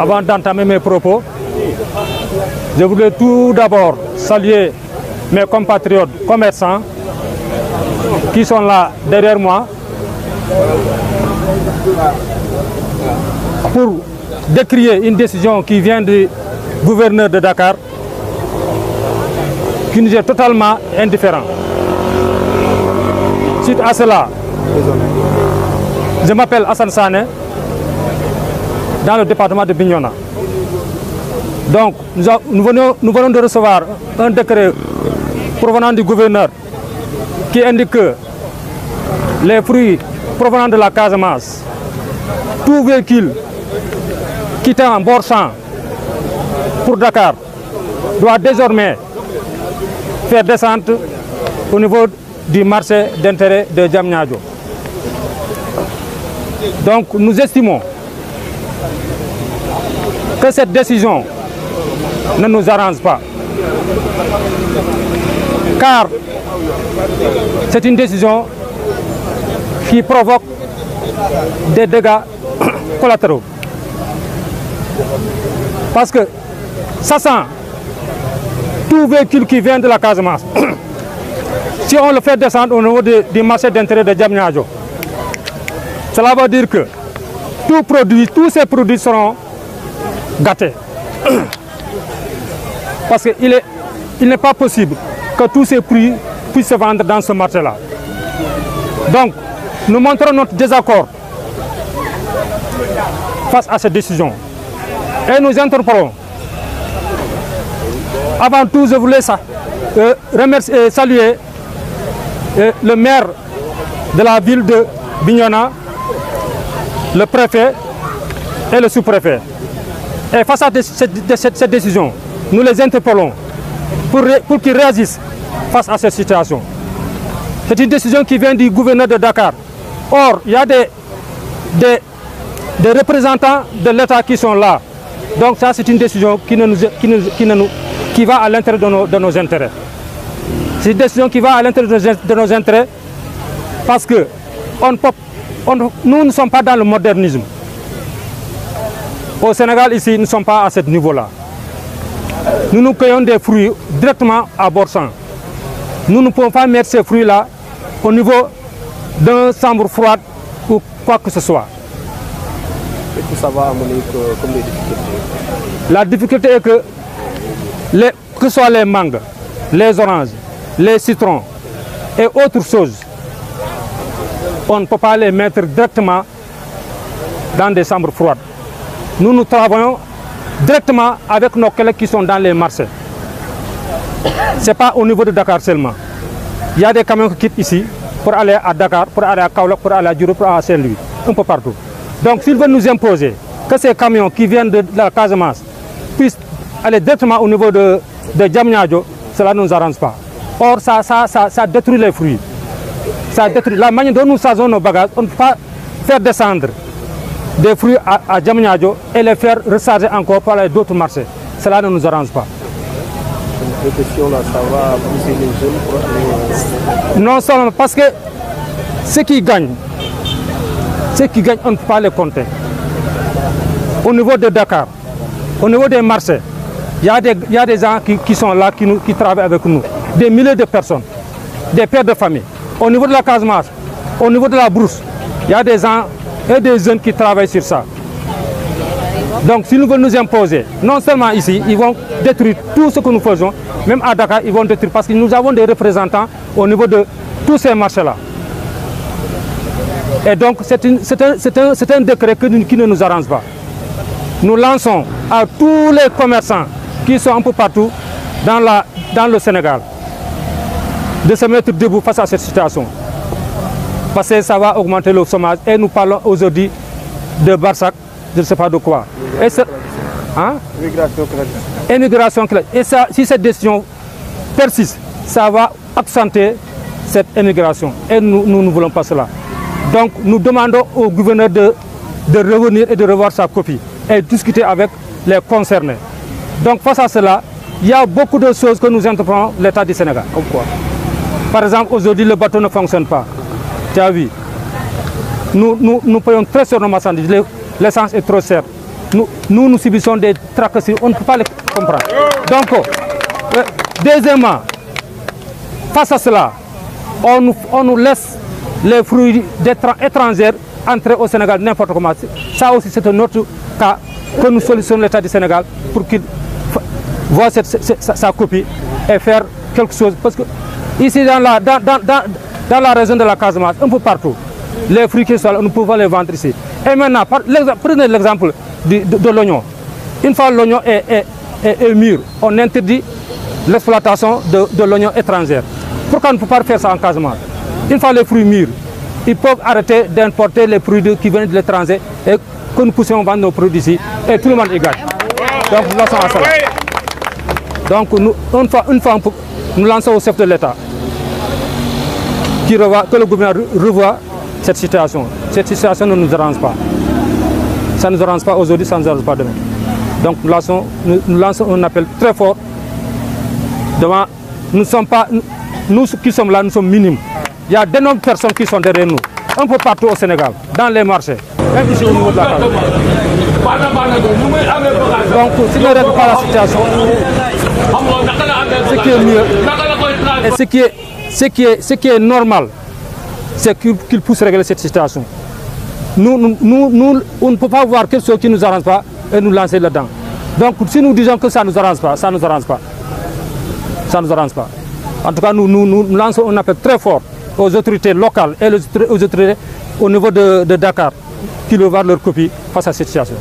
Avant d'entamer mes propos, je voudrais tout d'abord saluer mes compatriotes commerçants qui sont là derrière moi pour décrier une décision qui vient du gouverneur de Dakar qui nous est totalement indifférent. Suite à cela, je m'appelle Hassan Sane dans le département de Bignona. Donc, nous, nous venons, nous venons de recevoir un décret provenant du gouverneur qui indique que les fruits provenant de la Casamance, tout véhicule quittant bord champ pour Dakar doit désormais faire descente au niveau du marché d'intérêt de Djamnyadjo. Donc nous estimons que cette décision ne nous arrange pas. Car c'est une décision qui provoque des dégâts collatéraux. Parce que ça sent tout véhicule qui vient de la Casamance. si on le fait descendre au niveau du marché d'intérêt de Djamnyadjo, cela veut dire que tous ces produits seront gâtés. Parce qu'il est- il n'est pas possible que tous ces prix puissent se vendre dans ce marché-là. Donc, nous montrons notre désaccord face à cette décision. Et nous interpellons. Avant tout, je voulais ça, euh, remercier, euh, saluer euh, le maire de la ville de Bignona, le préfet et le sous-préfet. Et face à cette, décision, nous les interpellons pour, qu'ils réagissent face à cette situation. C'est une décision qui vient du gouverneur de Dakar. Or, il y a des, représentants de l'État qui sont là. Donc ça, c'est une décision qui, ne nous, qui, qui ne nous- qui va à l'intérieur de nos, intérêts. C'est une décision qui va à l'intérieur de nos, intérêts parce que nous ne sommes pas dans le modernisme. Au Sénégal, ici, nous ne sommes pas à ce niveau-là. Nous nous cueillons des fruits directement à Borsan. Nous ne pouvons pas mettre ces fruits-là au niveau d'un chambre froide ou quoi que ce soit. Et tout ça va amener comme des difficultés. La difficulté est que, les- que ce soit les mangues, les oranges, les citrons et autres choses, on ne peut pas les mettre directement dans des chambres froides. Nous, nous travaillons directement avec nos collègues qui sont dans les marchés. Ce n'est pas au niveau de Dakar seulement. Il y a des camions qui quittent ici pour aller à Dakar, pour aller à Kaolack, pour aller à Djuro, pour aller à Saint-Louis, un peu partout. Donc s'ils veulent nous imposer que ces camions qui viennent de, la Casamance puissent aller directement au niveau de, de cela ne nous arrange pas. Or, ça, ça, ça, ça détruit les fruits. Ça détruit la manière dont nous chargeons nos bagages. On ne peut pas faire descendre des fruits à, à et les faire recharger encore à d'autres marchés. Cela ne nous arrange pas. Non seulement parce que ceux qui gagnent, ceux qui gagnent, on ne peut pas les compter. Au niveau de Dakar, au niveau des marchés, il y a des, il y a des gens qui, qui sont là, qui, nous- qui travaillent avec nous. Des milliers de personnes, des pères de famille. Au niveau de la Casamance, au niveau de la brousse, il y a des gens et des jeunes qui travaillent sur ça. Donc, s'ils veulent nous imposer, non seulement ici, ils vont détruire tout ce que nous faisons, même à Dakar, ils vont détruire parce que nous avons des représentants au niveau de tous ces marchés-là. Et donc, c'est un, décret qui ne nous arrange pas. Nous lançons à tous les commerçants qui sont un peu partout dans le Sénégal de se mettre debout face à cette situation. Parce que ça va augmenter le chômage. Et nous parlons aujourd'hui de Barsac, je ne sais pas de quoi. Et ce- hein? Immigration. Et ça, si cette décision persiste, ça va accentuer cette immigration. Et nous, nous ne voulons pas cela. Donc nous demandons au gouverneur de, de revenir et de revoir sa copie et discuter avec les concernés. Donc face à cela, il y a beaucoup de choses que nous entreprenons l'État du Sénégal. Comme quoi? Par exemple, aujourd'hui, le bateau ne fonctionne pas. Tu vu Nous, nous, nous payons très cher nos marchandises. Le- L'essence est trop chère. nous, nous, subissons des tracasseries, on ne peut pas les comprendre. Donc, euh, deuxièmement, face à cela, on nous, on nous laisse les fruits étrangers entrer au Sénégal n'importe comment. Ça aussi, c'est un autre cas que nous sollicitons l'État du Sénégal pour qu'il voit cette, sa, copie et faire quelque chose. Parce que ici, dans la, dans, dans, dans la région de la Casamance, un peu partout, les fruits qui sont là, nous pouvons les vendre ici. Et maintenant, par, prenez l'exemple de, de, de l'oignon. Une fois l'oignon est, est, est, est, mûr, on interdit l'exploitation de, de l'oignon étranger. Pourquoi on ne peut pas faire ça en Casamance? Une fois les fruits mûrs, ils peuvent arrêter d'importer les produits qui viennent de l'étranger et que nous puissions vendre nos produits ici et tout le monde y gagne. Donc nous lançons à. Donc nous, une fois, une fois nous lançons au chef de l'État que le gouvernement revoie cette situation. Cette situation ne nous arrange pas. Ça ne nous arrange pas aujourd'hui, ça ne nous arrange pas demain. Donc nous lançons, un appel très fort. Nous, sommes pas, nous qui sommes là, nous sommes minimes. Il y a d'énormes personnes qui sont derrière nous, un peu partout au Sénégal, dans les marchés. Donc, si ne règle pas la situation, ce qui est mieux et ce qui est, ce qui est, normal, c'est qu'il qu puisse régler cette situation. Nous, on ne peut pas voir quelque chose qui ne nous arrange pas et nous lancer là-dedans. Donc, si nous disons que ça ne nous arrange pas, ça ne nous arrange pas. Ça nous arrange pas. En tout cas, nous, lançons un appel très fort aux autorités locales et aux autorités au niveau de, Dakar qui veulent voir leur copie face à cette situation.